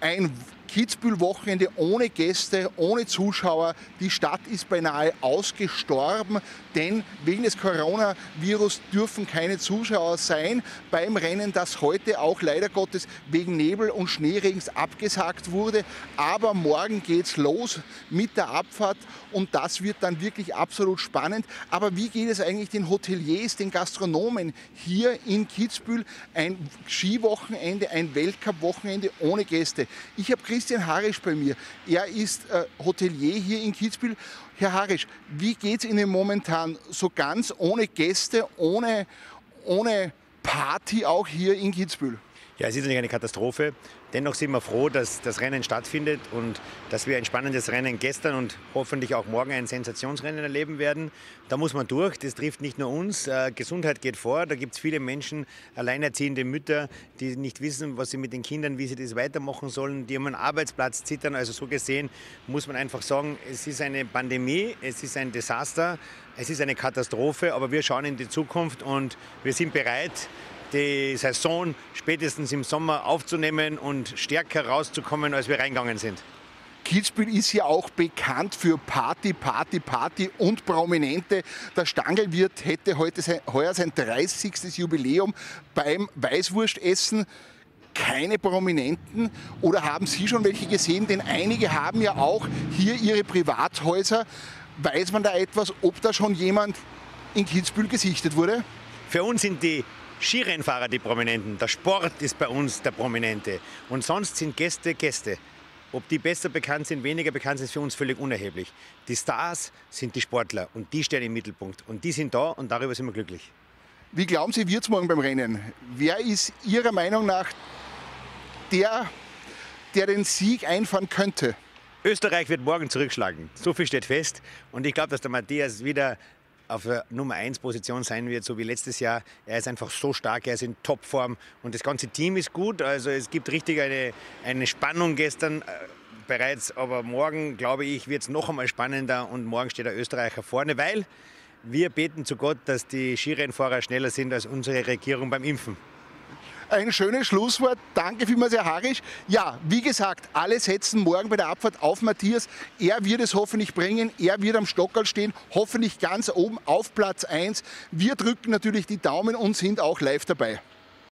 ein Kitzbühel-Wochenende ohne Gäste, ohne Zuschauer. Die Stadt ist beinahe ausgestorben, denn wegen des Coronavirus dürfen keine Zuschauer sein beim Rennen, das heute auch leider Gottes wegen Nebel und Schneeregens abgesagt wurde. Aber morgen geht's los mit der Abfahrt und das wird dann wirklich absolut spannend. Aber wie geht es eigentlich den Hoteliers, den Gastronomen hier in Kitzbühel? Ein Skiwochenende, ein Weltcup-Wochenende ohne Gäste. Ich habe Christian Harisch bei mir. Er ist äh, Hotelier hier in Kitzbühel. Herr Harisch, wie geht es Ihnen momentan so ganz ohne Gäste, ohne, ohne Party auch hier in Kitzbühel? Ja, es ist natürlich eine Katastrophe. Dennoch sind wir froh, dass das Rennen stattfindet und dass wir ein spannendes Rennen gestern und hoffentlich auch morgen ein Sensationsrennen erleben werden. Da muss man durch. Das trifft nicht nur uns. Äh, Gesundheit geht vor. Da gibt es viele Menschen, alleinerziehende Mütter, die nicht wissen, was sie mit den Kindern, wie sie das weitermachen sollen, die um einen Arbeitsplatz zittern. Also so gesehen muss man einfach sagen, es ist eine Pandemie, es ist ein Desaster, es ist eine Katastrophe, aber wir schauen in die Zukunft und wir sind bereit, die Saison spätestens im Sommer aufzunehmen und stärker rauszukommen, als wir reingegangen sind. Kitzbühel ist ja auch bekannt für Party, Party, Party und Prominente. Der Stangelwirt hätte heute sein, heuer sein 30. Jubiläum beim Weißwurstessen. Keine Prominenten oder haben Sie schon welche gesehen? Denn einige haben ja auch hier ihre Privathäuser. Weiß man da etwas, ob da schon jemand in Kitzbühel gesichtet wurde? Für uns sind die Skirennfahrer die Prominenten, der Sport ist bei uns der Prominente. Und sonst sind Gäste Gäste. Ob die besser bekannt sind, weniger bekannt sind, ist für uns völlig unerheblich. Die Stars sind die Sportler und die stehen im Mittelpunkt. Und die sind da und darüber sind wir glücklich. Wie glauben Sie, wird es morgen beim Rennen? Wer ist Ihrer Meinung nach der, der den Sieg einfahren könnte? Österreich wird morgen zurückschlagen. So viel steht fest. Und ich glaube, dass der Matthias wieder auf der Nummer 1 Position sein wird, so wie letztes Jahr. Er ist einfach so stark, er ist in Topform und das ganze Team ist gut. Also es gibt richtig eine, eine Spannung gestern äh, bereits, aber morgen, glaube ich, wird es noch einmal spannender und morgen steht der Österreicher vorne, weil wir beten zu Gott, dass die Skirennfahrer schneller sind als unsere Regierung beim Impfen ein schönes Schlusswort. Danke vielmals, Herr Harisch. Ja, wie gesagt, alle setzen morgen bei der Abfahrt auf Matthias. Er wird es hoffentlich bringen. Er wird am Stockerl stehen, hoffentlich ganz oben auf Platz 1. Wir drücken natürlich die Daumen und sind auch live dabei.